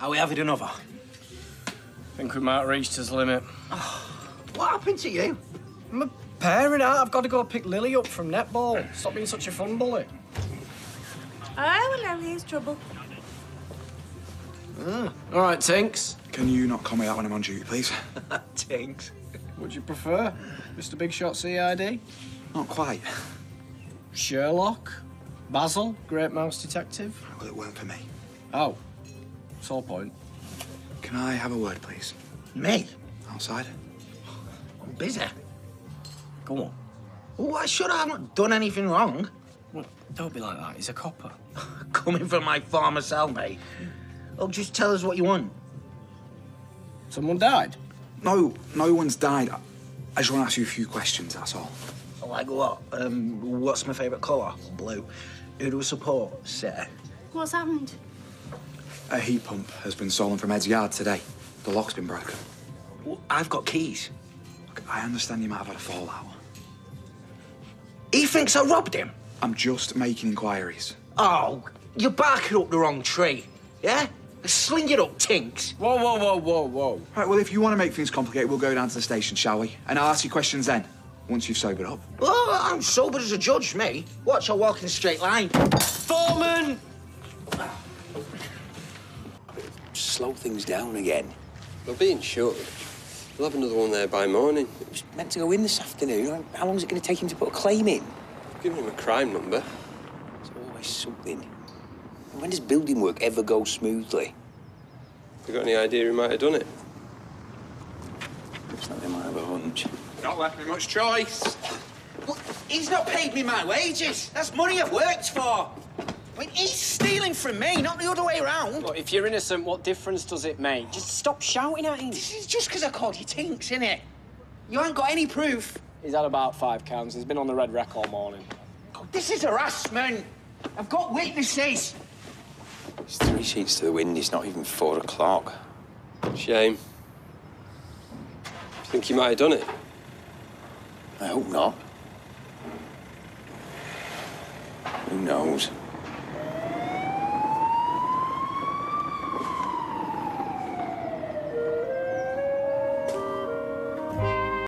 Are we having another? I think we might have reached his limit. What happened to you? I'm a parent, Art. I've got to go pick Lily up from netball. Stop being such a fun bully. Oh, well, Lily's trouble. Ah, all right, Tinks. Can you not call me that when I'm on duty, please? Tinks. Would you prefer? Mr. Big Shot CID? Not quite. Sherlock? Basil? Great Mouse Detective? Well, it weren't for me. Oh. Sole point. Can I have a word, please? Me? Outside? I'm busy. Go on. Well, I should I I've not done anything wrong. Well, don't be like that. He's a copper. Coming from my former cellmate. Oh, just tell us what you want. Someone died? No, no one's died. I- I just want to ask you a few questions, that's all. Like what? Um, what's my favourite colour? Blue. Who do we support? Say. What's happened? A heat pump has been stolen from Ed's yard today. The lock's been broken. Well, I've got keys. Look, I understand you might have had a fallout. He thinks I robbed him. I'm just making inquiries. Oh, you're barking up the wrong tree. Yeah? Sling it up, Tinks. Whoa, whoa, whoa, whoa, whoa. Right, well, if you want to make things complicated, we'll go down to the station, shall we? And I'll ask you questions then, once you've sobered up. Oh, I'm sober as a judge, me. Watch, I walk in a straight line. Foreman! Slow things down again. They're being short. We'll have another one there by morning. It was meant to go in this afternoon. How long is it going to take him to put a claim in? I've given him a crime number. It's always something. And when does building work ever go smoothly? You got any idea who might have done it? Looks like they might have a hunch. Not left me much choice. Well, he's not paid me my wages. That's money I've worked for. I mean, he's stealing from me, not the other way around. Look, if you're innocent, what difference does it make? Just stop shouting at him. This is just because I called you Tinks, innit? You ain't got any proof. He's had about five counts. He's been on the red rack all morning. Oh, this is harassment. I've got witnesses. It's three sheets to the wind. It's not even four o'clock. Shame. Think you might have done it? I hope not. Who knows?